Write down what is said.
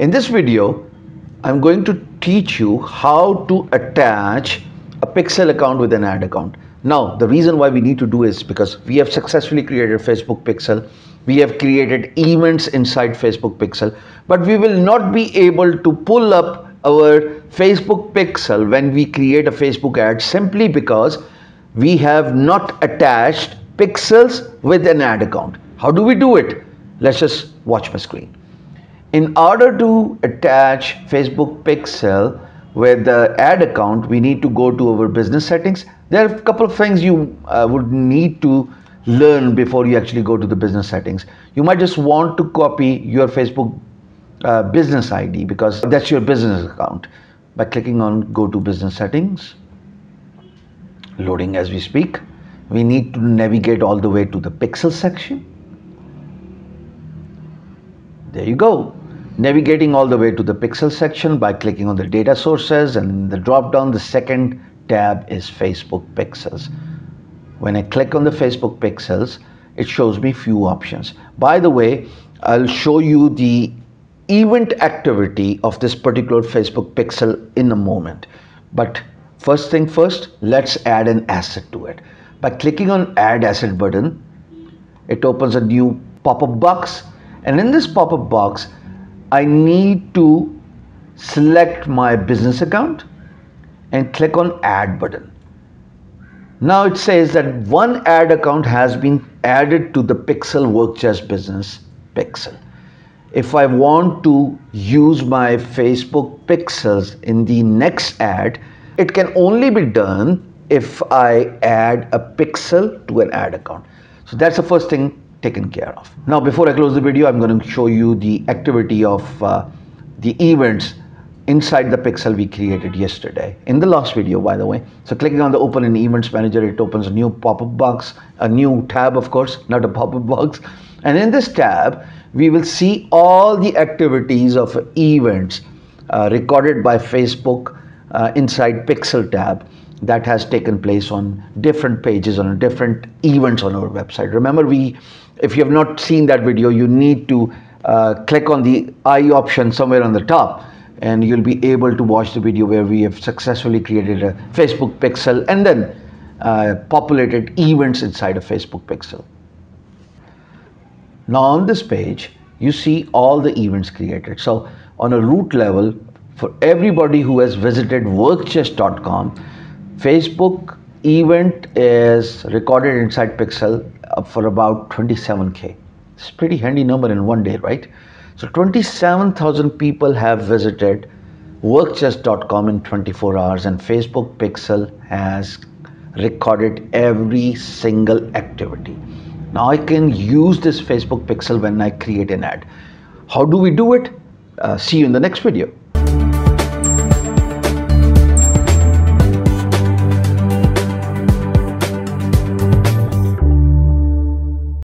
In this video, I'm going to teach you how to attach a Pixel account with an ad account. Now, the reason why we need to do is because we have successfully created Facebook Pixel. We have created events inside Facebook Pixel, but we will not be able to pull up our Facebook Pixel when we create a Facebook ad simply because we have not attached pixels with an ad account. How do we do it? Let's just watch my screen. In order to attach Facebook Pixel with the ad account, we need to go to our business settings. There are a couple of things you uh, would need to learn before you actually go to the business settings. You might just want to copy your Facebook uh, business ID because that's your business account by clicking on go to business settings loading as we speak we need to navigate all the way to the pixel section there you go navigating all the way to the pixel section by clicking on the data sources and in the drop down the second tab is facebook pixels when i click on the facebook pixels it shows me few options by the way i'll show you the event activity of this particular Facebook pixel in a moment. But first thing first, let's add an asset to it. By clicking on add asset button, it opens a new pop-up box and in this pop-up box, I need to select my business account and click on add button. Now it says that one ad account has been added to the Pixel WorkChess business pixel if I want to use my Facebook pixels in the next ad, it can only be done if I add a pixel to an ad account. So that's the first thing taken care of. Now before I close the video, I'm going to show you the activity of uh, the events inside the pixel we created yesterday in the last video by the way so clicking on the open in events manager it opens a new pop-up box a new tab of course not a pop-up box and in this tab we will see all the activities of events uh, recorded by Facebook uh, inside Pixel tab that has taken place on different pages on different events on our website. Remember, we, if you have not seen that video, you need to uh, click on the I option somewhere on the top and you'll be able to watch the video where we have successfully created a Facebook pixel and then uh, populated events inside a Facebook pixel. Now on this page, you see all the events created. So on a root level, for everybody who has visited workchess.com, Facebook event is recorded inside Pixel for about 27k. It's a pretty handy number in one day, right? So 27,000 people have visited workchess.com in 24 hours and Facebook Pixel has recorded every single activity. Now I can use this Facebook pixel when I create an ad. How do we do it? Uh, see you in the next video.